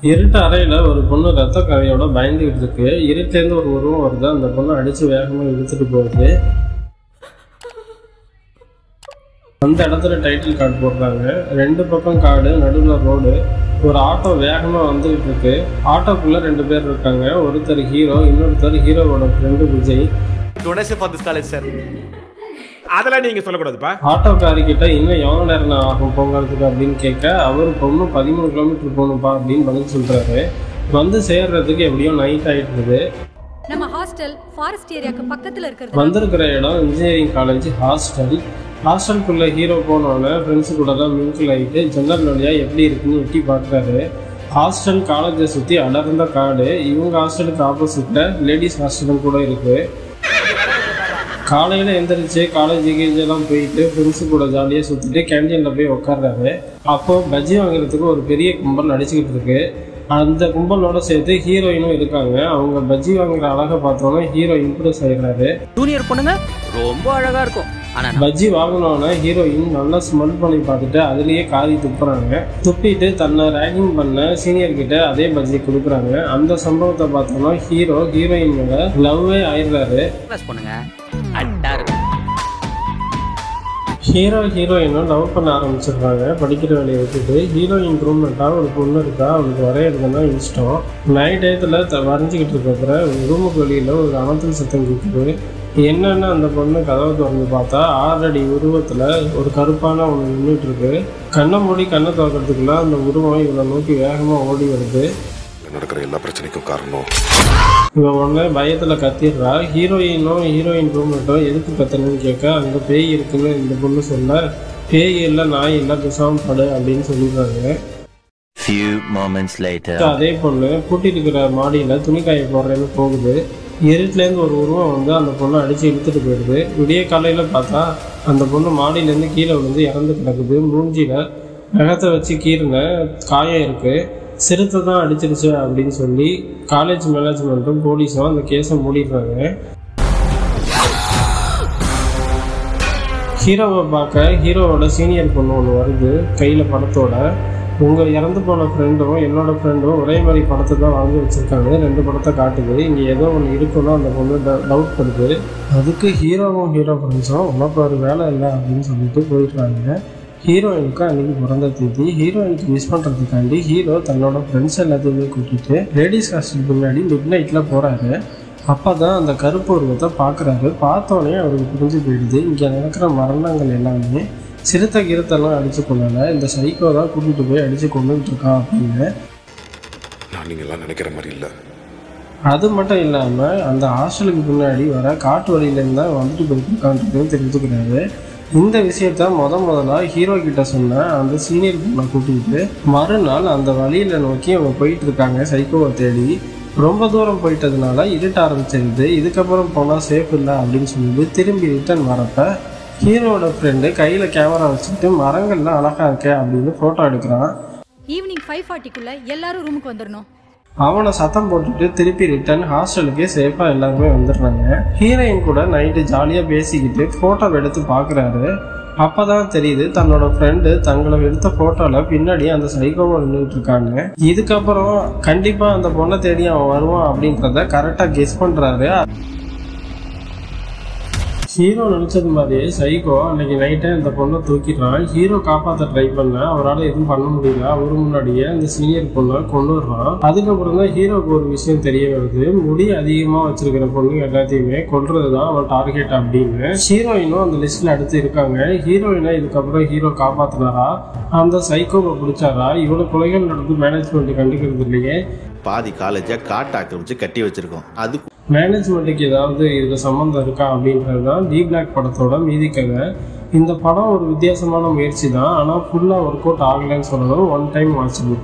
இருட்டு அறையில ஒரு பொண்ணு ரத்த கரையோட பயந்துகிட்டு இருக்கு. இருட்டுலேருந்து ஒரு உருவம் வருது. அந்த பொண்ணை அடிச்சு வேகமா இழுத்துட்டு போகுது. அந்த இடத்துல டைட்டில் கார்டு போடுறாங்க. ரெண்டு பக்கம் காடு நடுவில் ரோடு ஒரு ஆட்டோ வேகமா வந்துகிட்டு இருக்கு. ஆட்டோக்குள்ள ரெண்டு பேர் இருக்காங்க. ஒருத்தர் ஹீரோ இன்னொருத்தர் ஹீரோவோட ஃப்ரெண்டு விஜய். காலேஜ் சார் அதெல்லாம் நீங்க சொல்லக்கூடாதுப்பா. ஆட்டோக்காரி கிட்ட இன்னும் எவ்வளோ நேரம் நான் ஆகும் போகிறதுக்கு அப்படின்னு கேட்க அவர் பொண்ணு பதிமூணு கிலோமீட்டர் போகணும்ப்பா அப்படின்னு பதில் சொல்றாரு. வந்து சேர்றதுக்கு எப்படியும் நைட் ஆயிட்டு இருக்குது நம்ம ஹாஸ்டல் ஃபாரஸ்ட் ஏரியாக்கு பக்கத்துல இருக்கிறது. வந்திருக்கிற இடம் இன்ஜினியரிங் காலேஜ் ஹாஸ்டல் ஹாஸ்டலுக்குள்ள ஹீரோ போனோடனே ஃப்ரெண்ட்ஸு கூட தான் மிங்கிள் ஆகிட்டு ஜன்னல் வழியா எப்படி இருக்குன்னு எட்டி பார்க்குறாரு. ஹாஸ்டல் காலேஜை சுற்றி அடர்ந்த காடு. இவங்க ஹாஸ்டலுக்கு ஆப்போசிட்டில் லேடிஸ் ஹாஸ்டலும் கூட இருக்குது காலையில் எந்திரிச்சு காலேஜ் எல்லாம் போயிட்டு ஃப்ரெண்ட்ஸு கூட ஜாலியாக சுற்றிட்டு கேண்டீனில் போய் உட்கார்றாரு அப்போ பஜ்ஜி வாங்குறதுக்கு ஒரு பெரிய கும்பல் நடிச்சுக்கிட்டு இருக்கு. அந்த கும்பலோட சேர்த்து ஹீரோயினும் இருக்காங்க. அவங்க பஜ்ஜி வாங்குற அழகை பார்த்தோன்னே ஹீரோ இம்ப்ரெஸ் ஆயிடுறாரு. ஜூனியர் பொண்ணுங்க ரொம்ப அழகா இருக்கும். பஜ்ஜி வாங்கினோன்னே ஹீரோயின் நல்லா ஸ்மெல் பண்ணி பார்த்துட்டு அதுலேயே காரி துப்புறாங்க. துப்பிட்டு தன்னை ரேகிங் பண்ண சீனியர் கிட்ட அதே பஜ்ஜி கொடுக்குறாங்க. அந்த சம்பவத்தை பார்த்தோன்னா ஹீரோ ஹீரோயின் மேல லவ்வே ஆயிடுறாரு அட்டா இருக்கும். ஹீரோ ஹீரோயினும் லவ் பண்ண ஆரம்பிச்சிடுறாங்க. படிக்கிற வேலையை விட்டுட்டு ஹீரோயின் ரூம்மெண்ட்டாக ஒரு பொண்ணு இருக்கா? அவளுக்கு வரையிறதுனா இஷ்டம். நைட் டயத்தில் த வரைஞ்சிக்கிட்டு இருக்கிறப்ப ரூமுக்கு வெளியில் ஒரு அனத்தல் சத்தம் கேட்குது என்னென்னு அந்த பொண்ணு கதவை திறந்து பார்த்தா ஆறடி உருவத்தில் ஒரு கருப்பான ஒன்று நின்றுட்டு இருக்கு. கண்ணை மூடி கண்ணை திறக்கிறதுக்குள்ள அந்த உருவம் இவளை நோக்கி வேகமாக ஓடி வருது. நடக்கிற எல்லா பிரச்சனைக்கும் காரணம். இவன் உடனே பயத்தில் கத்திடுறா. ஹீரோயினும் ஹீரோயின் ரூம்மேட்டும் எதுக்கு கத்தணும்னு கேட்க அங்கே பேய் இருக்குன்னு இந்த பொண்ணு சொல்ல. பேய் இல்லை நாய் இல்லை பிசாம படு அப்படின்னு சொல்லிடுறாங்க. Few moments later. அதே பொண்ணு கூட்டிட்டு இருக்கிற மாடியில் துணி காய போடுறேன்னு போகுது. இருட்டுலேருந்து ஒரு உருவம் வந்து அந்த பொண்ணை அடித்து இழுத்துட்டு போயிடுது. விடிய காலையில் பார்த்தா அந்த பொண்ணு மாடியிலேருந்து கீழே விழுந்து இறந்து கிடக்குது. மூஞ்சியில் நகத்தை வச்சு கீறின காயம் இருக்குது சிறுத்தை தான் அடிச்சிருச்சு அப்படின்னு சொல்லி காலேஜ் மேனேஜ்மெண்ட்டும் போலீஸும் அந்த கேஸை மூடிடுறாங்க. ஹீரோவை பார்க்க ஹீரோவோட சீனியர் பொண்ணு ஒன்று வருது கையில் படத்தோட. உங்கள் இறந்து போன ஃப்ரெண்டும் என்னோட ஃப்ரெண்டும் ஒரே மாதிரி படத்தை தான் வாங்கி வச்சுருக்காங்க. ரெண்டு படத்தை காட்டுது. இங்கே ஏதோ ஒன்று இருக்குன்னு அந்த பொண்ணு டவுட் பண்ணுது அதுக்கு ஹீரோவும் ஹீரோ ஃப்ரெண்ட்ஸும் உனக்கு ஒரு வேலை இல்லை அப்படின்னு சொல்லிட்டு போயிடுறாங்க. ஹீரோயினுக்கு அன்னைக்கு பிறந்த தேதி ஹீரோயினுக்கு மிஸ் பண்ணுறதுக்காண்டி ஹீரோ தன்னோட ஃப்ரெண்ட்ஸ் எல்லாத்தையுமே கூட்டிட்டு லேடிஸ் ஹாஸ்டல் முன்னாடி மிட் நைட்டில் போகிறாரு அப்போ தான் அந்த கருப்பு உருவத்தை பார்க்குறாரு பார்த்தோன்னே அவருக்கு புரிஞ்சு போயிடுது. இங்கே நடக்கிற மரணங்கள் எல்லாமே சிறுத்தை கிருத்தெல்லாம் அடிச்சு கொள்ளல இந்த சைக்கோ தான் கூட்டிகிட்டு போய் அடிச்சு கொண்டுட்டு இருக்கான் அப்படின்னு. நான் நீங்கெல்லாம் நினைக்கிற மாதிரி இல்லை. அது மட்டும் இல்லாமல் அந்த ஹாஸ்டலுக்கு முன்னாடி வர காட்டு வழியிலேருந்து தான் வந்துட்டு போயிட்டு இருக்கான்றதையும் தெரிஞ்சுக்கிறாரு. இந்த விஷயத்த முத முதலாக ஹீரோ கிட்ட சொன்ன அந்த சீனியர் பொண்ணை கூட்டிகிட்டு மறுநாள் அந்த வழியில் நோக்கி அவங்க போயிட்டு இருக்காங்க சைக்கோவை தேடி. ரொம்ப தூரம் போயிட்டதுனால இருட்ட ஆரம்பிச்சிருது. இதுக்கப்புறம் போனால் சேஃப் இல்லை அப்படின்னு சொல்லிட்டு திரும்பி ரிட்டர்ன் வரப்ப ஹீரோட ஃப்ரெண்டு கையில் கேமரா வச்சுட்டு மரங்கள்லாம் அழகா இருக்கே அப்படின்னு ஃபோட்டோ எடுக்கிறான். ஈவினிங் ஃபைவ் ஃபார்ட்டிக்குள்ள எல்லாரும் ரூமுக்கு வந்துடணும் அவனை சத்தம் போட்டுட்டு திருப்பி ரிட்டர்ன் ஹாஸ்டலுக்கே சேஃபாக எல்லாருமே வந்துடுறாங்க. ஹீரோயின் கூட நைட்டு ஜாலியாக பேசிக்கிட்டு ஃபோட்டோ எடுத்து பார்க்குறாரு அப்போ தான் தெரியுது தன்னோட ஃப்ரெண்டு தங்களை எடுத்த ஃபோட்டோவில் பின்னாடி அந்த சைக்கோவை நின்றுட்டு இருக்காங்க. இதுக்கப்புறம் கண்டிப்பாக அந்த பொண்ணை தேடி அவன் வருவான் அப்படின்றத கரெக்டாக கெஸ் பண்ணுறாரு ஹீரோ நினச்சது மாதிரியே சைக்கோ அன்னைக்கு நைட்டே இந்த பொண்ணை தூக்கிடுறான் ஹீரோ காப்பாற்ற ட்ரை பண்ண அவரால் எதுவும் பண்ண முடியல. அவரு முன்னாடியே அந்த சீனியர் பொண்ணை கொண்டு வர்றான் அதுக்கப்புறம் தான் ஹீரோக்கு ஒரு விஷயம் தெரிய வருது. முடி அதிகமாக வச்சிருக்கிற பொண்ணு எல்லாத்தையுமே கொல்றது தான் அவன் டார்கெட் அப்படின்னு ஹீரோயினும் அந்த லிஸ்ட்ல அடுத்து இருக்காங்க. ஹீரோயினை இதுக்கப்புறம் ஹீரோ காப்பாத்தினாரா? அந்த சைக்கோவை பிடிச்சாரா? இவ்வளவு கொலைகள் நடந்து மேனேஜ்மெண்ட் கண்டுக்கிறது இல்லையே. பாதி காலேஜை காட்ட ஆக்கிரமிச்சு கட்டி வச்சிருக்கோம். அதுக்கு மேனேஜ்மெண்ட்டுக்கு ஏதாவது இதில் சம்மந்தம் இருக்கா அப்படின்றது தான் டி பிளாக் படத்தோட மீதி கதை. இந்த படம் ஒரு வித்தியாசமான முயற்சி தான். ஆனால் ஃபுல்லாக ஒர்க் அவுட் ஆகலைன்னு சொல்லணும். One time watchable